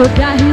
sudahi saja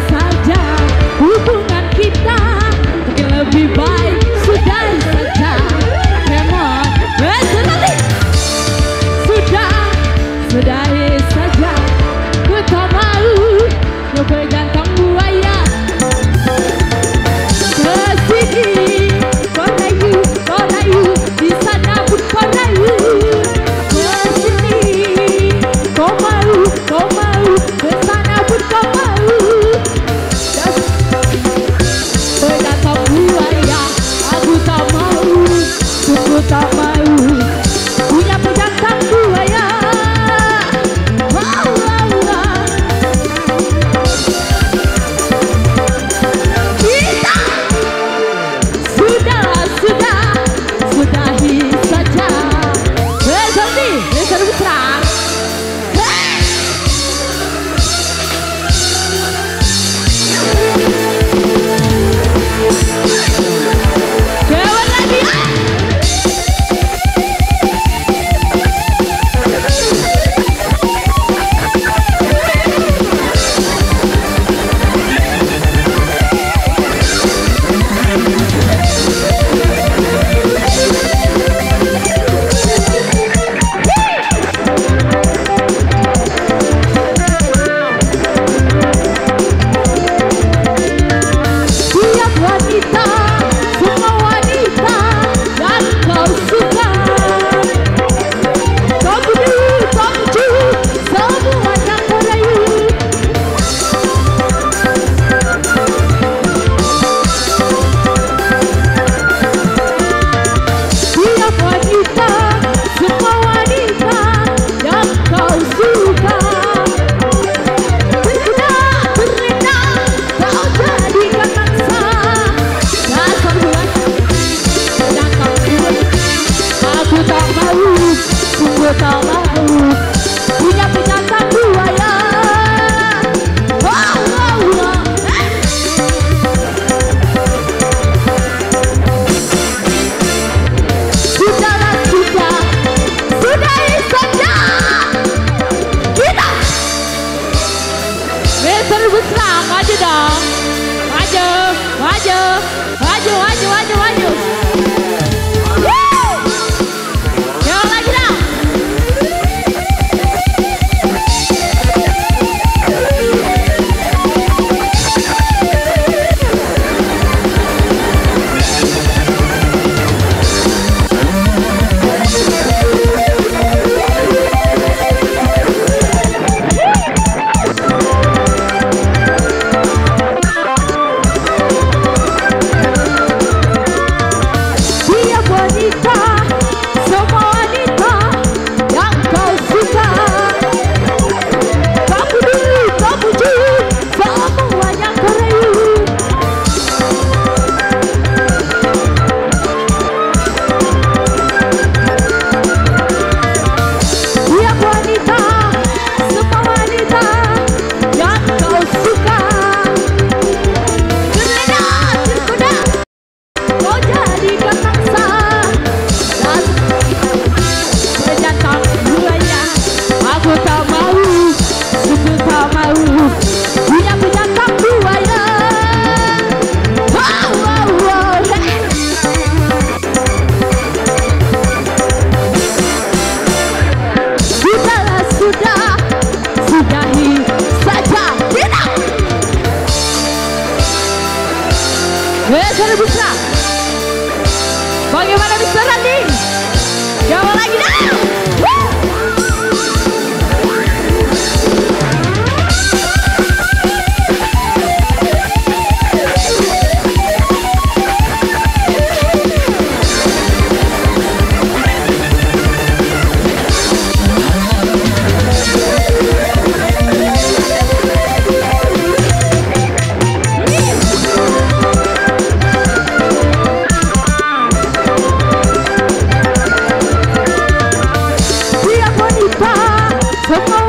Come.